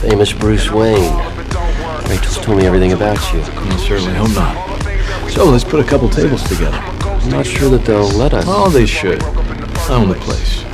Famous Bruce Wayne. Rachel's told me everything about you. I certainly hope not. So let's put a couple tables together. I'm not sure that they'll let us. Oh, they should. I own the place.